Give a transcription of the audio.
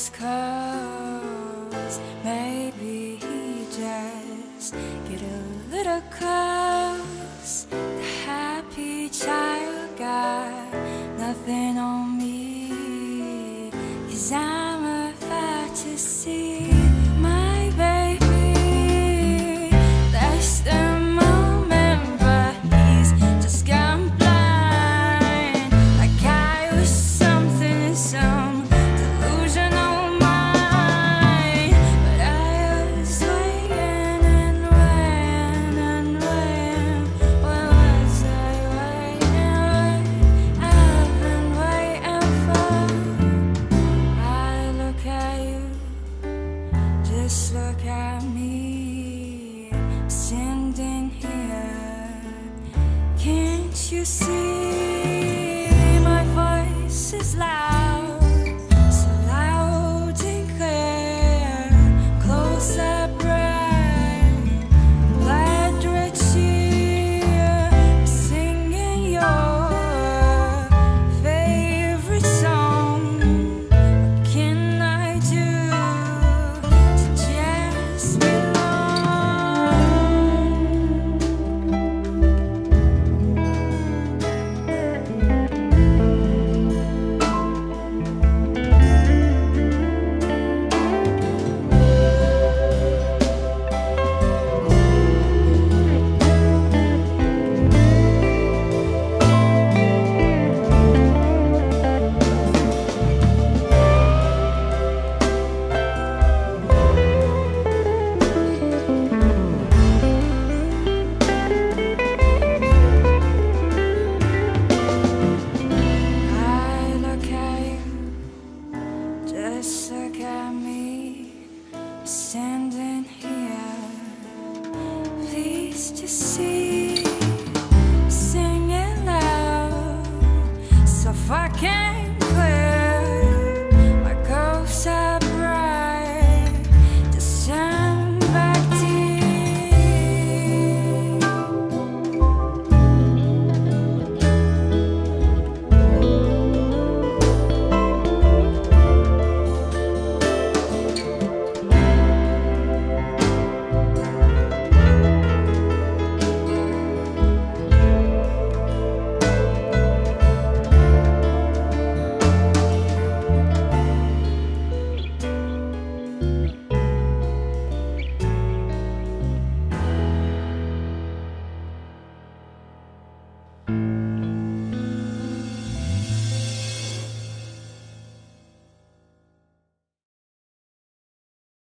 just cause maybe he just get a little close the happy child you see? to see, singing loud, so fucking.